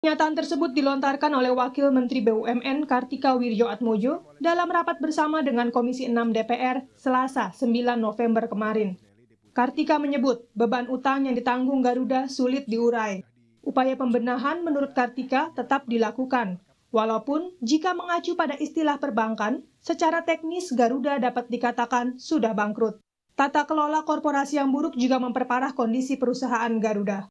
Pernyataan tersebut dilontarkan oleh Wakil Menteri BUMN Kartika Wirjo Atmojo dalam rapat bersama dengan Komisi 6 DPR Selasa 9 November kemarin. Kartika menyebut beban utang yang ditanggung Garuda sulit diurai. Upaya pembenahan menurut Kartika tetap dilakukan, walaupun jika mengacu pada istilah perbankan, secara teknis Garuda dapat dikatakan sudah bangkrut. Tata kelola korporasi yang buruk juga memperparah kondisi perusahaan Garuda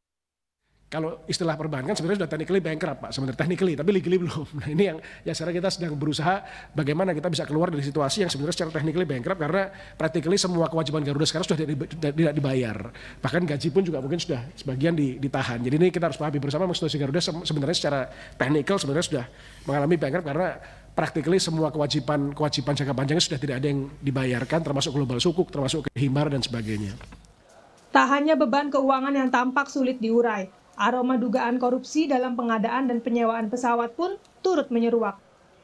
kalau istilah perbankan sebenarnya sudah technically bankrupt Pak, sebenarnya technically, tapi legally belum. Nah ini yang yang sekarang kita sedang berusaha bagaimana kita bisa keluar dari situasi yang sebenarnya secara technically bankrupt karena practically semua kewajiban Garuda sekarang sudah tidak dibayar. Bahkan gaji pun juga mungkin sudah sebagian ditahan. Jadi ini kita harus pahami bersama situasi Garuda sebenarnya secara technical sebenarnya sudah mengalami bankrupt karena practically semua kewajiban kewajiban jangka panjangnya sudah tidak ada yang dibayarkan termasuk global sukuk, termasuk himar dan sebagainya. Tak hanya beban keuangan yang tampak sulit diurai, Aroma dugaan korupsi dalam pengadaan dan penyewaan pesawat pun turut menyeruak.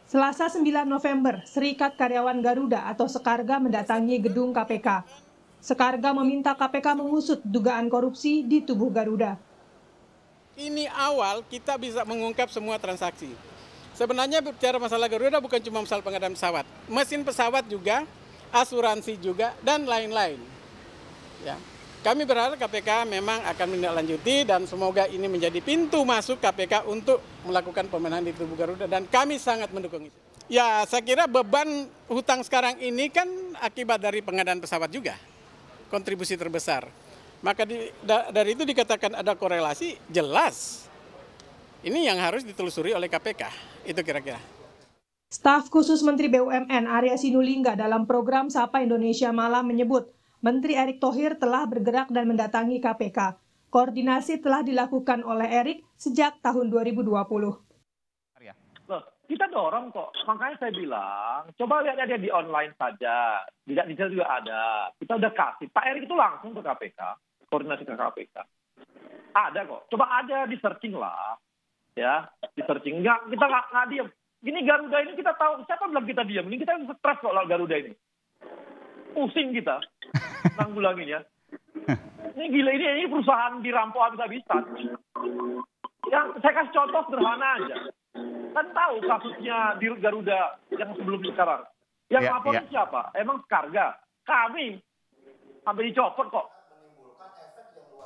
Selasa 9 November, Serikat Karyawan Garuda atau Sekarga mendatangi gedung KPK. Sekarga meminta KPK mengusut dugaan korupsi di tubuh Garuda. Ini awal kita bisa mengungkap semua transaksi. Sebenarnya bicara masalah Garuda bukan cuma masalah pengadaan pesawat. Mesin pesawat juga, asuransi juga, dan lain-lain. Ya. Kami berharap KPK memang akan menindaklanjuti dan semoga ini menjadi pintu masuk KPK untuk melakukan pemenahan di tubuh Garuda dan kami sangat mendukung itu. Ya, saya kira beban hutang sekarang ini kan akibat dari pengadaan pesawat juga. Kontribusi terbesar. Maka di, da, dari itu dikatakan ada korelasi jelas. Ini yang harus ditelusuri oleh KPK. Itu kira-kira. Staf khusus Menteri BUMN Arya Sinulinga dalam program Sapa Indonesia Malam menyebut Menteri Erick Thohir telah bergerak dan mendatangi KPK. Koordinasi telah dilakukan oleh Erick sejak tahun 2020. Loh, kita dorong kok. Makanya saya bilang, coba lihat aja di online saja. Tidak detail juga ada. Kita udah kasih. Pak Erick itu langsung ke KPK. Koordinasi ke KPK. Ada kok. Coba aja di searching lah. Ya, di searching. Enggak, kita nggak, nggak diem. Gini Garuda ini kita tahu, siapa bilang kita diem? Ini kita stres kok Garuda ini. Pusing kita nanggulanginya. Ini gila ini, ini perusahaan dirampok habis-habisan. Yang saya kasih contoh sederhana aja. Kan tahu kasusnya di Garuda yang sebelum sekarang. Yang ya, lapor ya. siapa? Emang Skarga. Kami. Sampai dicopot kok.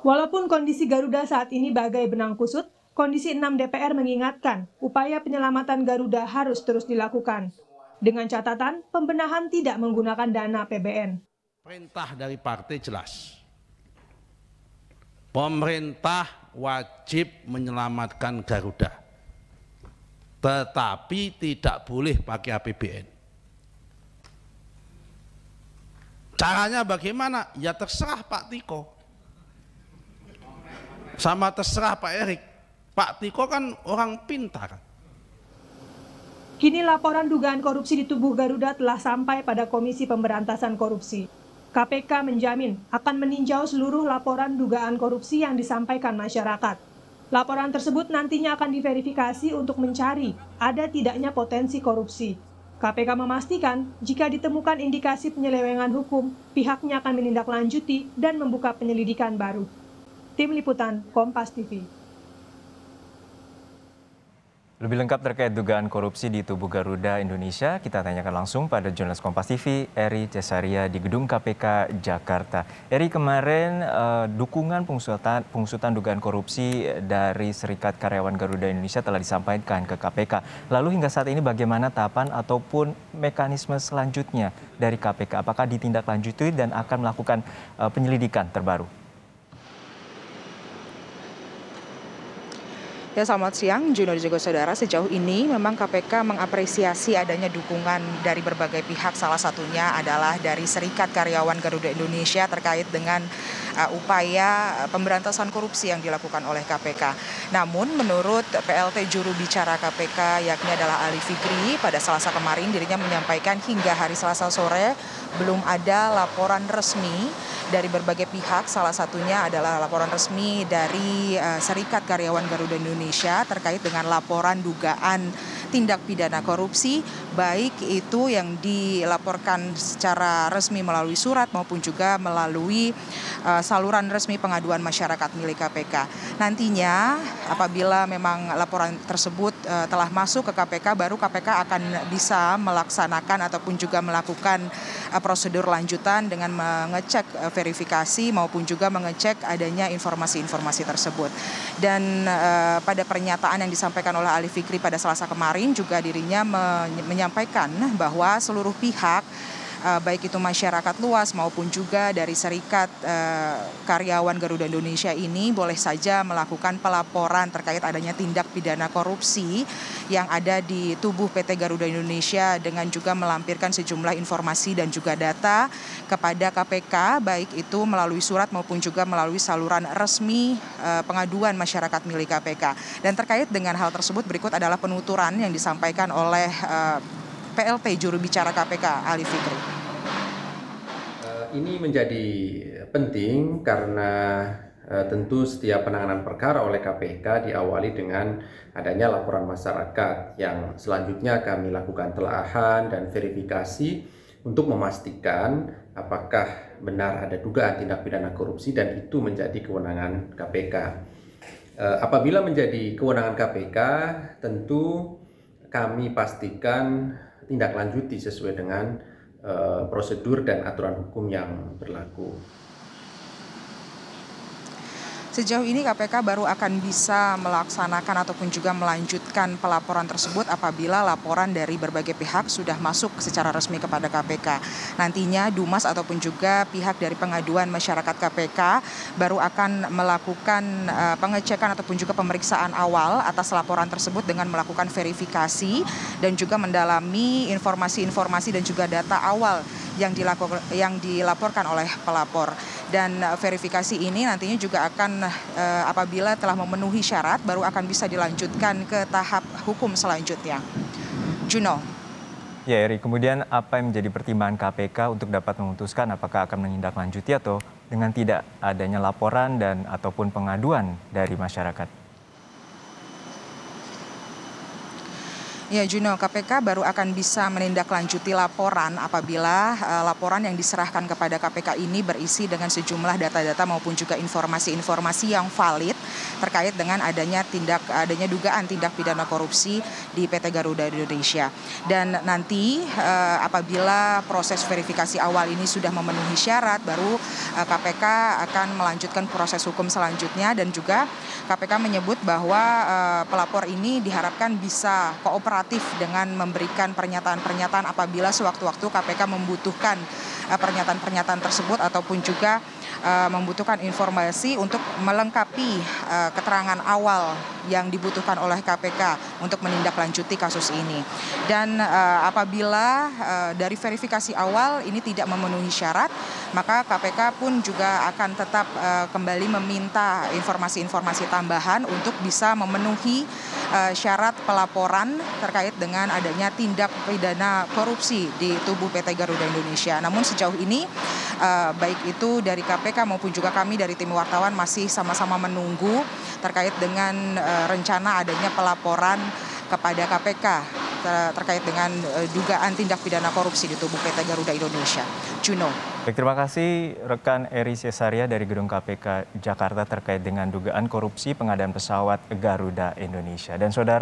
Walaupun kondisi Garuda saat ini bagai benang kusut, Kondisi 6 DPR mengingatkan upaya penyelamatan Garuda harus terus dilakukan. Dengan catatan, pembenahan tidak menggunakan dana PBN. Perintah dari partai jelas. Pemerintah wajib menyelamatkan Garuda. Tetapi tidak boleh pakai APBN. Caranya bagaimana? Ya terserah Pak Tiko. Sama terserah Pak Erik. Pak Tiko kan orang pintar. Kini laporan dugaan korupsi di tubuh Garuda telah sampai pada Komisi Pemberantasan Korupsi. KPK menjamin akan meninjau seluruh laporan dugaan korupsi yang disampaikan masyarakat. Laporan tersebut nantinya akan diverifikasi untuk mencari ada tidaknya potensi korupsi. KPK memastikan jika ditemukan indikasi penyelewengan hukum, pihaknya akan menindaklanjuti dan membuka penyelidikan baru. Tim Liputan Kompas TV. Lebih lengkap terkait dugaan korupsi di tubuh Garuda Indonesia, kita tanyakan langsung pada jurnalis Kompas TV, Eri Cesaria di Gedung KPK Jakarta. Eri, kemarin uh, dukungan pengusutan, pengusutan dugaan korupsi dari Serikat Karyawan Garuda Indonesia telah disampaikan ke KPK. Lalu hingga saat ini bagaimana tahapan ataupun mekanisme selanjutnya dari KPK? Apakah ditindaklanjuti dan akan melakukan uh, penyelidikan terbaru? Ya selamat siang, Juno dan juga saudara. Sejauh ini memang KPK mengapresiasi adanya dukungan dari berbagai pihak. Salah satunya adalah dari Serikat Karyawan Garuda Indonesia terkait dengan uh, upaya pemberantasan korupsi yang dilakukan oleh KPK. Namun menurut PLT juru bicara KPK yakni adalah Ali Fikri pada Selasa kemarin dirinya menyampaikan hingga hari Selasa sore belum ada laporan resmi dari berbagai pihak. Salah satunya adalah laporan resmi dari uh, Serikat Karyawan Garuda Indonesia terkait dengan laporan dugaan tindak pidana korupsi baik itu yang dilaporkan secara resmi melalui surat maupun juga melalui uh, saluran resmi pengaduan masyarakat milik KPK. Nantinya apabila memang laporan tersebut uh, telah masuk ke KPK baru KPK akan bisa melaksanakan ataupun juga melakukan prosedur lanjutan dengan mengecek uh, verifikasi maupun juga mengecek adanya informasi-informasi tersebut. Dan uh, pada pernyataan yang disampaikan oleh Ali Fikri pada Selasa kemarin juga dirinya menyampaikan bahwa seluruh pihak baik itu masyarakat luas maupun juga dari Serikat uh, Karyawan Garuda Indonesia ini boleh saja melakukan pelaporan terkait adanya tindak pidana korupsi yang ada di tubuh PT Garuda Indonesia dengan juga melampirkan sejumlah informasi dan juga data kepada KPK baik itu melalui surat maupun juga melalui saluran resmi uh, pengaduan masyarakat milik KPK. Dan terkait dengan hal tersebut berikut adalah penuturan yang disampaikan oleh PLT juru bicara KPK Ali Fikri. Eh, ini menjadi penting karena eh, tentu setiap penanganan perkara oleh KPK diawali dengan adanya laporan masyarakat yang selanjutnya kami lakukan telahan dan verifikasi untuk memastikan apakah benar ada dugaan tindak pidana korupsi dan itu menjadi kewenangan KPK. Eh, apabila menjadi kewenangan KPK, tentu kami pastikan tindak lanjuti sesuai dengan uh, prosedur dan aturan hukum yang berlaku. Sejauh ini KPK baru akan bisa melaksanakan ataupun juga melanjutkan pelaporan tersebut apabila laporan dari berbagai pihak sudah masuk secara resmi kepada KPK. Nantinya Dumas ataupun juga pihak dari pengaduan masyarakat KPK baru akan melakukan uh, pengecekan ataupun juga pemeriksaan awal atas laporan tersebut dengan melakukan verifikasi dan juga mendalami informasi-informasi dan juga data awal yang dilaporkan oleh pelapor. Dan uh, verifikasi ini nantinya juga akan uh, apabila telah memenuhi syarat baru akan bisa dilanjutkan ke tahap hukum selanjutnya. Juno. Ya Eri, kemudian apa yang menjadi pertimbangan KPK untuk dapat memutuskan apakah akan menindaklanjuti atau dengan tidak adanya laporan dan ataupun pengaduan dari masyarakat? Ya Juno, KPK baru akan bisa menindaklanjuti laporan apabila uh, laporan yang diserahkan kepada KPK ini berisi dengan sejumlah data-data maupun juga informasi-informasi yang valid terkait dengan adanya tindak adanya dugaan tindak pidana korupsi di PT Garuda Indonesia. Dan nanti uh, apabila proses verifikasi awal ini sudah memenuhi syarat baru uh, eh, KPK akan melanjutkan proses hukum selanjutnya dan juga KPK menyebut bahwa uh, pelapor ini diharapkan bisa kooperatif dengan memberikan pernyataan-pernyataan apabila sewaktu-waktu KPK membutuhkan eh, pernyataan-pernyataan tersebut ataupun juga uh, membutuhkan informasi untuk melengkapi uh, keterangan awal yang dibutuhkan oleh KPK untuk menindaklanjuti kasus ini. Dan uh, apabila uh, dari verifikasi awal ini tidak memenuhi syarat, maka KPK pun juga akan tetap uh, kembali meminta informasi-informasi tambahan untuk bisa memenuhi uh, syarat pelaporan terkait dengan adanya tindak pidana korupsi di tubuh PT Garuda Indonesia. Namun sejauh ini uh, baik itu dari KPK maupun juga kami dari tim wartawan masih sama-sama menunggu terkait dengan uh, rencana adanya pelaporan kepada KPK ter terkait dengan uh, dugaan tindak pidana korupsi di tubuh PT Garuda Indonesia. Juno. Baik, terima kasih rekan Eri Cesaria dari Gedung KPK Jakarta terkait dengan dugaan korupsi pengadaan pesawat Garuda Indonesia. Dan saudara